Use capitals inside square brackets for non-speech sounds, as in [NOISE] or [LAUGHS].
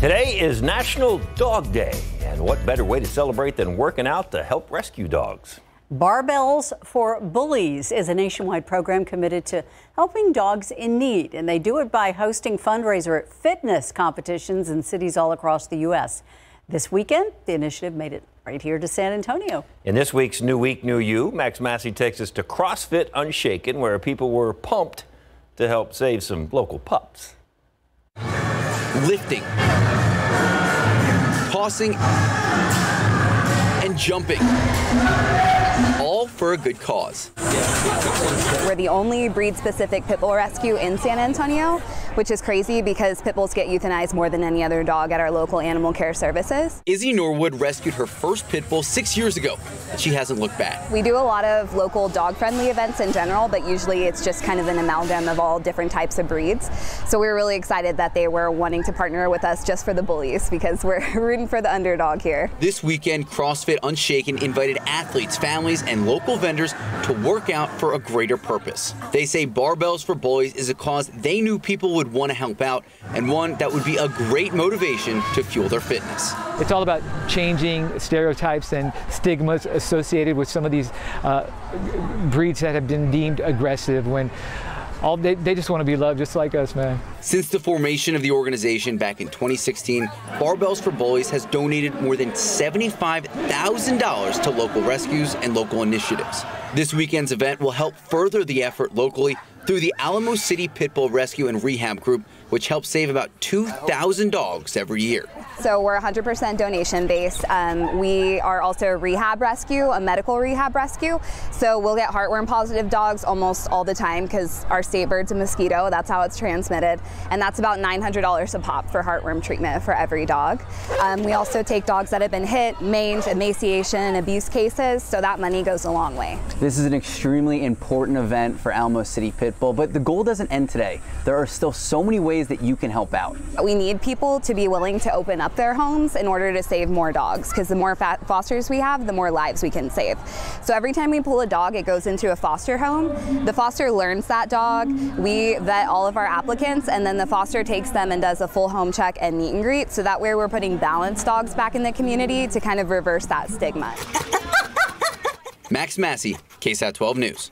Today is National Dog Day, and what better way to celebrate than working out to help rescue dogs? Barbells for Bullies is a nationwide program committed to helping dogs in need, and they do it by hosting fundraiser fitness competitions in cities all across the U.S. This weekend, the initiative made it right here to San Antonio. In this week's New Week, New You, Max Massey takes us to CrossFit Unshaken, where people were pumped to help save some local pups. Lifting tossing, and jumping. All for a good cause. We're the only breed specific pit bull rescue in San Antonio which is crazy because pit bulls get euthanized more than any other dog at our local animal care services. Izzy Norwood rescued her first pit bull six years ago, and she hasn't looked back. We do a lot of local dog-friendly events in general, but usually it's just kind of an amalgam of all different types of breeds. So we were really excited that they were wanting to partner with us just for the bullies because we're [LAUGHS] rooting for the underdog here. This weekend, CrossFit Unshaken invited athletes, families, and local vendors to work out for a greater purpose. They say Barbells for Bullies is a cause they knew people would would want to help out and one that would be a great motivation to fuel their fitness. It's all about changing stereotypes and stigmas associated with some of these uh, breeds that have been deemed aggressive when all they, they just want to be loved just like us, man. Since the formation of the organization back in 2016, Barbells for Bullies has donated more than $75,000 to local rescues and local initiatives. This weekend's event will help further the effort locally through the Alamo City Pitbull Rescue and Rehab Group, which helps save about 2,000 dogs every year. So we're 100% donation based. Um, we are also a rehab rescue, a medical rehab rescue. So we'll get heartworm positive dogs almost all the time because our state bird's a mosquito. That's how it's transmitted. And that's about $900 a pop for heartworm treatment for every dog. Um, we also take dogs that have been hit, mange, emaciation, abuse cases. So that money goes a long way. This is an extremely important event for Alamo City Pitbull, but the goal doesn't end today. There are still so many ways that you can help out. We need people to be willing to open up up their homes in order to save more dogs because the more fosters we have, the more lives we can save. So every time we pull a dog, it goes into a foster home. The foster learns that dog. We vet all of our applicants and then the foster takes them and does a full home check and meet and greet. So that way we're putting balanced dogs back in the community to kind of reverse that stigma. [LAUGHS] Max Massey, KSAT 12 News.